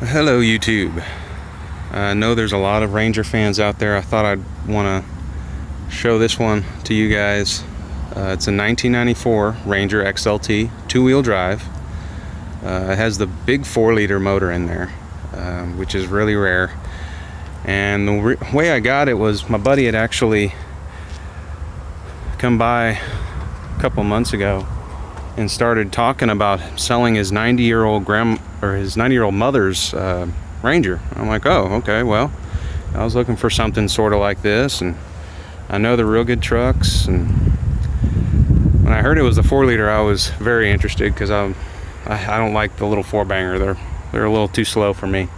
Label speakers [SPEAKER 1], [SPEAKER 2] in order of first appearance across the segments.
[SPEAKER 1] Hello YouTube. I know there's a lot of Ranger fans out there. I thought I'd want to show this one to you guys. Uh, it's a 1994 Ranger XLT two-wheel drive. Uh, it has the big four liter motor in there, uh, which is really rare. And the way I got it was my buddy had actually come by a couple months ago and started talking about selling his 90 year old grand or his 90 year old mother's uh, Ranger. I'm like, oh, okay, well, I was looking for something sort of like this, and I know they're real good trucks. And when I heard it was a four liter, I was very interested because I, I don't like the little four banger. They're they're a little too slow for me.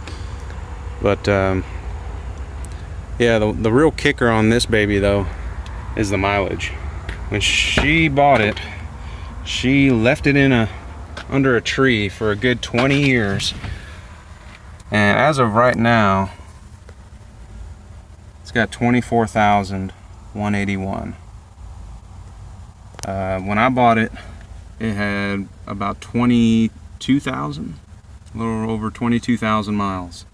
[SPEAKER 1] But um, yeah, the the real kicker on this baby though is the mileage. When she bought it, she left it in a under a tree for a good 20 years. And as of right now it's got 24,181 uh, when I bought it it had about 22,000 a little over 22,000 miles.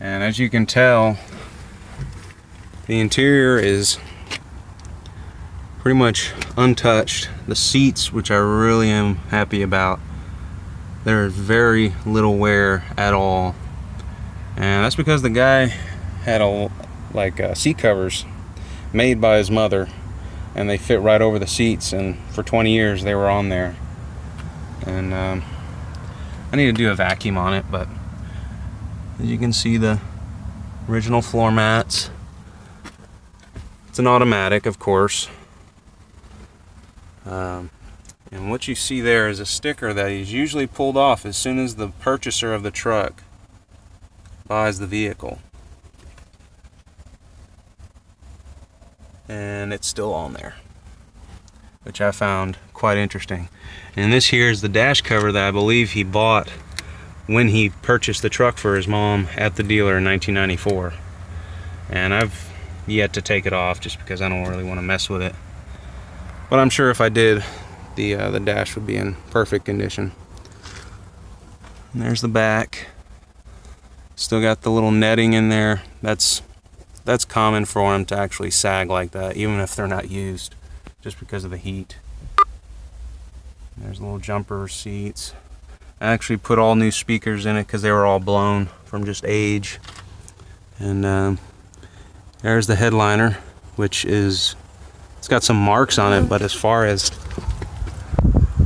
[SPEAKER 1] And as you can tell the interior is pretty much untouched. The seats, which I really am happy about, there's very little wear at all. And that's because the guy had a like uh, seat covers made by his mother and they fit right over the seats and for 20 years they were on there and um, I need to do a vacuum on it but as you can see the original floor mats it's an automatic of course um, and what you see there is a sticker that is usually pulled off as soon as the purchaser of the truck buys the vehicle. And it's still on there, which I found quite interesting. And this here is the dash cover that I believe he bought when he purchased the truck for his mom at the dealer in 1994. And I've yet to take it off just because I don't really want to mess with it. But I'm sure if I did, the uh, the dash would be in perfect condition. And there's the back. Still got the little netting in there. That's that's common for them to actually sag like that, even if they're not used, just because of the heat. There's little jumper seats. I actually put all new speakers in it because they were all blown from just age. And um, there's the headliner, which is it's got some marks on it, but as far as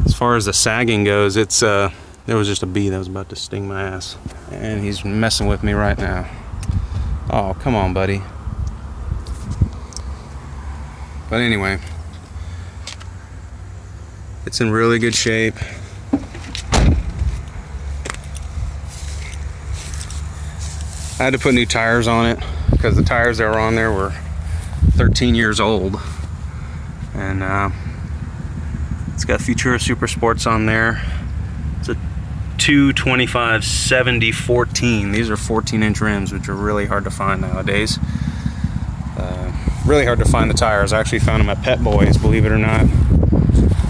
[SPEAKER 1] as far as the sagging goes, it's uh there was just a bee that was about to sting my ass. And he's messing with me right now. Oh, come on, buddy. But anyway, it's in really good shape. I had to put new tires on it because the tires that were on there were 13 years old and uh, it's got Futura Super Sports on there. It's a 225 70 14. These are 14 inch rims, which are really hard to find nowadays. Uh, really hard to find the tires. I actually found them at Pep Boys, believe it or not.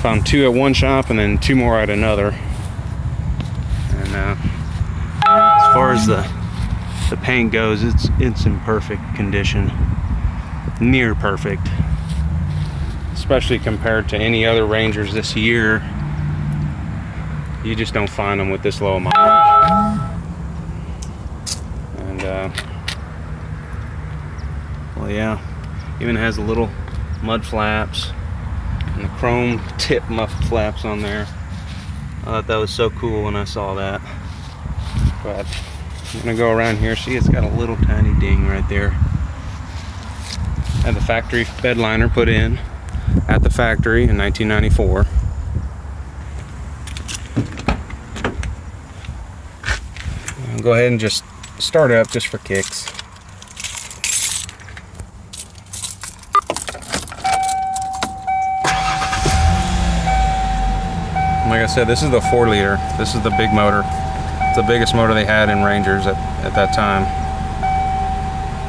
[SPEAKER 1] Found two at one shop and then two more at another. And uh, as far as the the paint goes, it's it's in perfect condition, near perfect especially compared to any other Rangers this year. You just don't find them with this low mileage. And, uh, well, yeah, even has a little mud flaps and the chrome tip muff flaps on there. I thought that was so cool when I saw that. But I'm gonna go around here. See, it's got a little tiny ding right there. Had the factory bed liner put in at the factory in 1994. I'll go ahead and just start up just for kicks. Like I said, this is the 4 liter. This is the big motor. It's the biggest motor they had in Rangers at, at that time.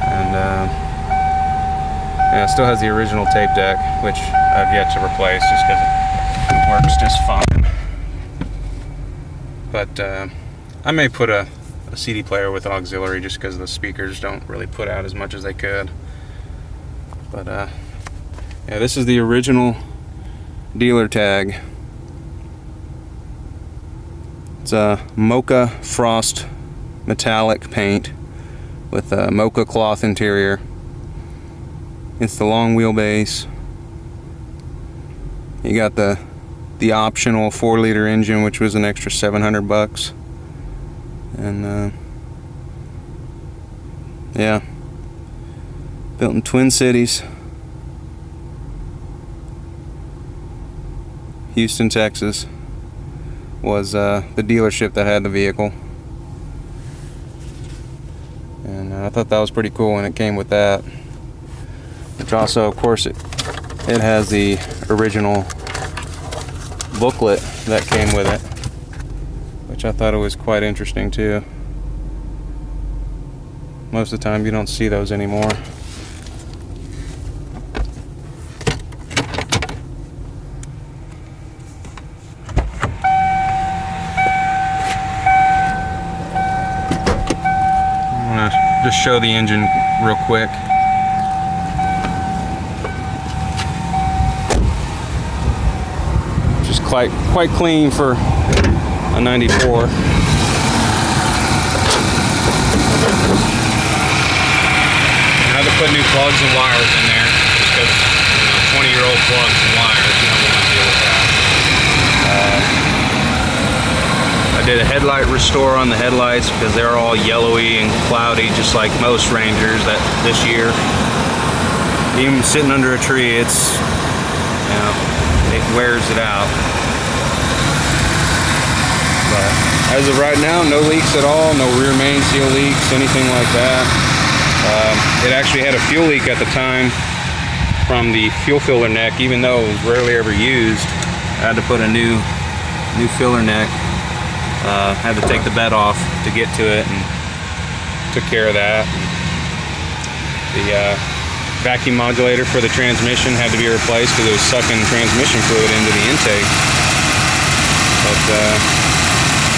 [SPEAKER 1] And uh, and it still has the original tape deck, which I've yet to replace just because it works just fine. But uh, I may put a, a a CD player with auxiliary just because the speakers don't really put out as much as they could. But uh, yeah, this is the original dealer tag. It's a mocha frost metallic paint with a mocha cloth interior. It's the long wheelbase. You got the the optional four liter engine, which was an extra 700 bucks. And uh, yeah, built in Twin Cities, Houston, Texas, was uh, the dealership that had the vehicle. And uh, I thought that was pretty cool when it came with that. Also, of course, it it has the original booklet that came with it, which I thought it was quite interesting too. Most of the time you don't see those anymore. I'm gonna just show the engine real quick. Just quite quite clean for a 94. I had to put new plugs and wires in there because you know, 20 year old plugs and wires, you don't want to deal with that. Uh, I did a headlight restore on the headlights because they're all yellowy and cloudy just like most Rangers that this year. Even sitting under a tree, it's, you know, it wears it out. But as of right now, no leaks at all, no rear main seal leaks, anything like that. Um, it actually had a fuel leak at the time from the fuel filler neck, even though it was rarely ever used. I had to put a new new filler neck. Uh, had to take the bed off to get to it and took care of that. And the uh, vacuum modulator for the transmission had to be replaced because it was sucking transmission fluid into the intake. But uh,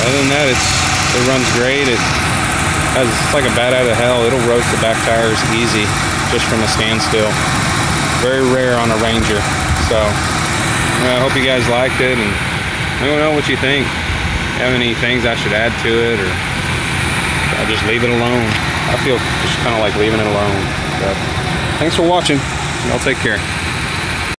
[SPEAKER 1] other than that, it's it runs great. It has it's like a bat out of hell. It'll roast the back tires easy just from a standstill. Very rare on a Ranger. So I hope you guys liked it, and let me know what you think. Have any things I should add to it, or I'll just leave it alone. I feel just kind of like leaving it alone. Thanks for watching. Y'all take care.